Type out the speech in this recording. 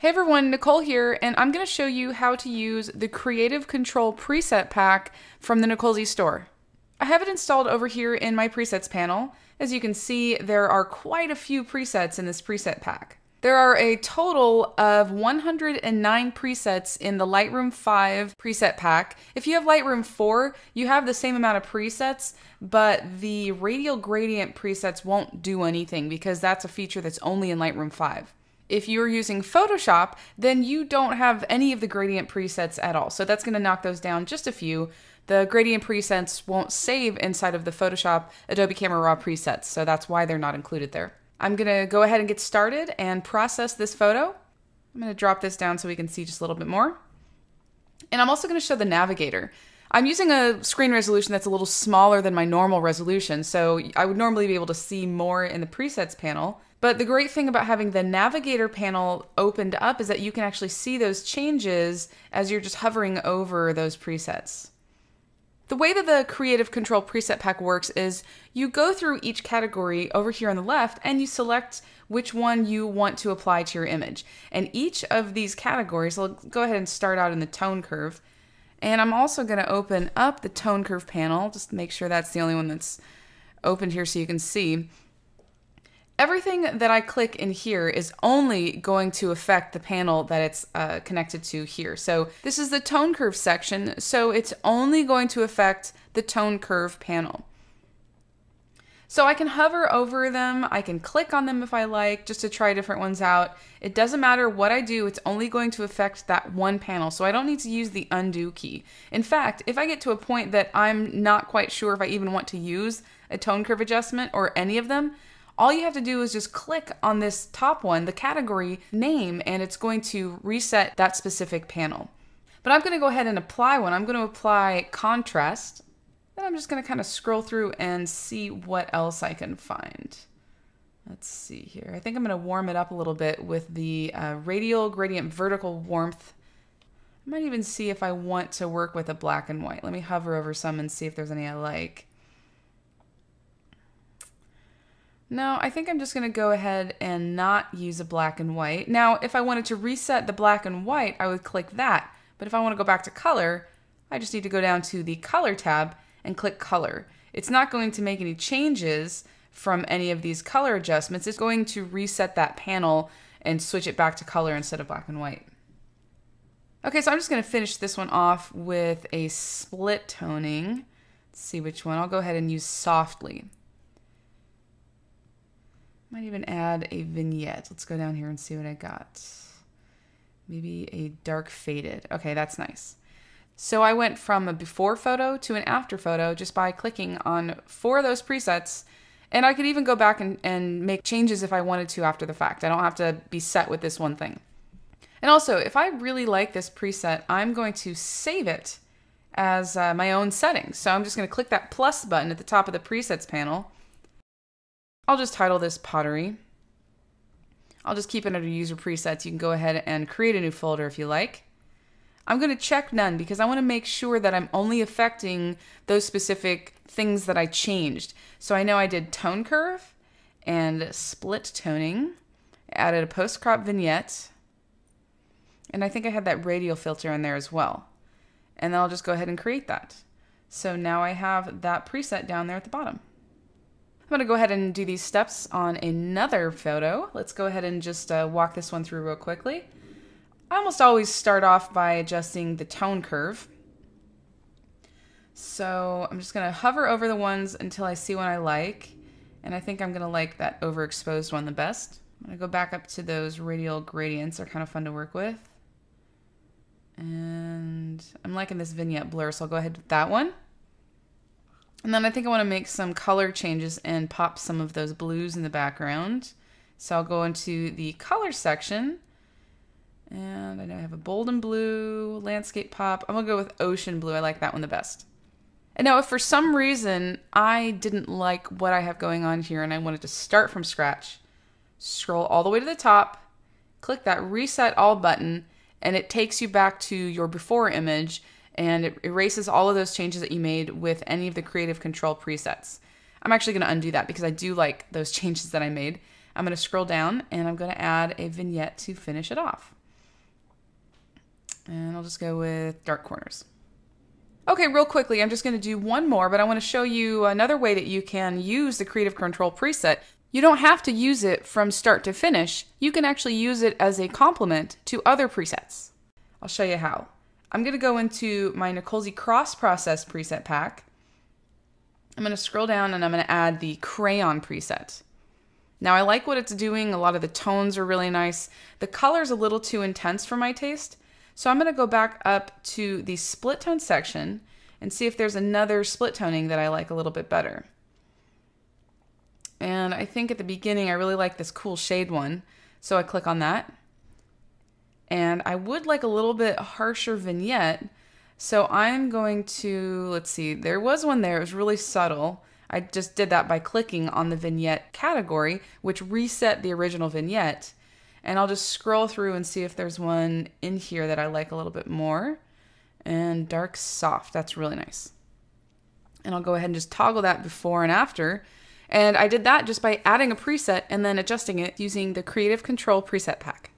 Hey everyone, Nicole here, and I'm going to show you how to use the Creative Control preset pack from the Nicolesy store. I have it installed over here in my presets panel. As you can see, there are quite a few presets in this preset pack. There are a total of 109 presets in the Lightroom 5 preset pack. If you have Lightroom 4, you have the same amount of presets, but the radial gradient presets won't do anything because that's a feature that's only in Lightroom 5. If you're using Photoshop, then you don't have any of the gradient presets at all. So that's going to knock those down just a few. The gradient presets won't save inside of the Photoshop Adobe Camera Raw presets, so that's why they're not included there. I'm going to go ahead and get started and process this photo. I'm going to drop this down so we can see just a little bit more. And I'm also going to show the navigator. I'm using a screen resolution that's a little smaller than my normal resolution, so I would normally be able to see more in the presets panel. But the great thing about having the navigator panel opened up is that you can actually see those changes as you're just hovering over those presets. The way that the Creative Control preset pack works is you go through each category over here on the left and you select which one you want to apply to your image. And each of these categories, I'll go ahead and start out in the tone curve. And I'm also going to open up the tone curve panel, just make sure that's the only one that's opened here so you can see everything that I click in here is only going to affect the panel that it's uh, connected to here. So this is the tone curve section, so it's only going to affect the tone curve panel. So I can hover over them, I can click on them if I like, just to try different ones out. It doesn't matter what I do, it's only going to affect that one panel, so I don't need to use the undo key. In fact, if I get to a point that I'm not quite sure if I even want to use a tone curve adjustment or any of them, all you have to do is just click on this top one, the category name, and it's going to reset that specific panel. But I'm going to go ahead and apply one. I'm going to apply contrast. Then I'm just going to kind of scroll through and see what else I can find. Let's see here. I think I'm going to warm it up a little bit with the uh, radial gradient vertical warmth. I might even see if I want to work with a black and white. Let me hover over some and see if there's any I like. No, I think I'm just going to go ahead and not use a black and white. Now, if I wanted to reset the black and white, I would click that. But if I want to go back to color, I just need to go down to the color tab and click color. It's not going to make any changes from any of these color adjustments. It's going to reset that panel and switch it back to color instead of black and white. Okay, so I'm just going to finish this one off with a split toning. Let's see which one. I'll go ahead and use softly. Might even add a vignette. Let's go down here and see what I got. Maybe a dark faded. Okay, that's nice. So I went from a before photo to an after photo just by clicking on four of those presets. And I could even go back and, and make changes if I wanted to after the fact. I don't have to be set with this one thing. And also, if I really like this preset, I'm going to save it as uh, my own settings. So I'm just going to click that plus button at the top of the presets panel I'll just title this pottery. I'll just keep it under user presets. You can go ahead and create a new folder if you like. I'm going to check none because I want to make sure that I'm only affecting those specific things that I changed. So I know I did tone curve and split toning, added a post crop vignette, and I think I had that radial filter in there as well. And then I'll just go ahead and create that. So now I have that preset down there at the bottom. I'm to go ahead and do these steps on another photo. Let's go ahead and just uh, walk this one through real quickly. I almost always start off by adjusting the tone curve. So I'm just to hover over the ones until I see one I like. And I think I'm to like that overexposed one the best. I'm to go back up to those radial gradients. They're kind of fun to work with. And I'm liking this vignette blur, so I'll go ahead with that one. And then I think I want to make some color changes and pop some of those blues in the background. So I'll go into the color section. And I know I have a bold and blue, landscape pop. I'm going to go with ocean blue. I like that one the best. And now if for some reason I didn't like what I have going on here and I wanted to start from scratch, scroll all the way to the top, click that reset all button, and it takes you back to your before image and it erases all of those changes that you made with any of the creative control presets. I'm actually going to undo that because I do like those changes that I made. I'm going to scroll down and I'm going to add a vignette to finish it off. And I'll just go with dark corners. Okay, real quickly, I'm just going to do one more, but I want to show you another way that you can use the Creative Control preset. You don't have to use it from start to finish. You can actually use it as a complement to other presets. I'll show you how. I'm going to go into my Nicolesy Cross Process preset pack. I'm going to scroll down and I'm going to add the crayon preset. Now I like what it's doing. A lot of the tones are really nice. The color's a little too intense for my taste. So I'm going to go back up to the split tone section and see if there's another split toning that I like a little bit better. And I think at the beginning I really like this cool shade one. So I click on that. And I would like a little bit harsher vignette. So I'm going to, let's see, there was one there. It was really subtle. I just did that by clicking on the vignette category, which reset the original vignette. And I'll just scroll through and see if there's one in here that I like a little bit more. And dark soft, that's really nice. And I'll go ahead and just toggle that before and after. And I did that just by adding a preset and then adjusting it using the Creative Control preset pack.